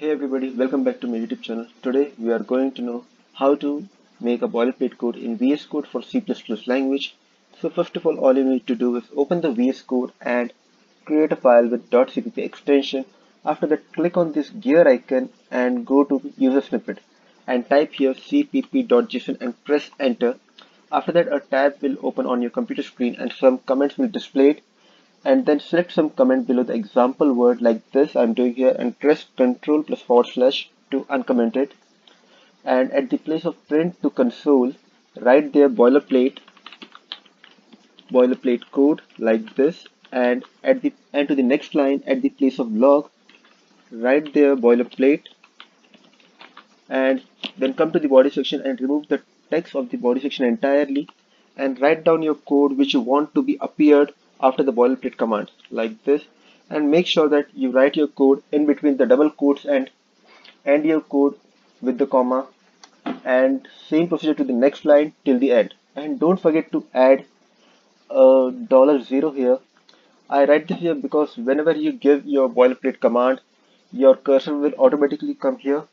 Hey everybody, welcome back to my YouTube channel. Today we are going to know how to make a boilerplate code in VS Code for C++ language. So first of all, all you need to do is open the VS Code and create a file with .cpp extension. After that, click on this gear icon and go to user snippet and type here cpp.json and press enter. After that, a tab will open on your computer screen and some comments will display it and then select some comment below the example word like this I'm doing here and press control plus forward slash to uncomment it. And at the place of print to console write there boilerplate boilerplate code like this. And at the and to the next line at the place of log write there boilerplate. And then come to the body section and remove the text of the body section entirely. And write down your code which you want to be appeared after the boilerplate command like this. And make sure that you write your code in between the double quotes and end your code with the comma and same procedure to the next line till the end. And don't forget to add a dollar zero here. I write this here because whenever you give your boilerplate command your cursor will automatically come here.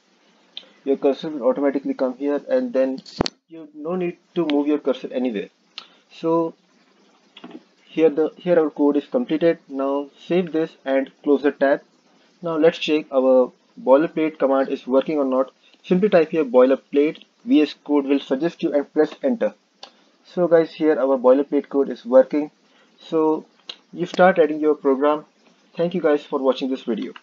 Your cursor will automatically come here and then you no need to move your cursor anywhere. So here the here our code is completed. Now save this and close the tab. Now let's check our boilerplate command is working or not. Simply type here boilerplate vs code will suggest you and press enter. So guys here our boilerplate code is working. So you start adding your program. Thank you guys for watching this video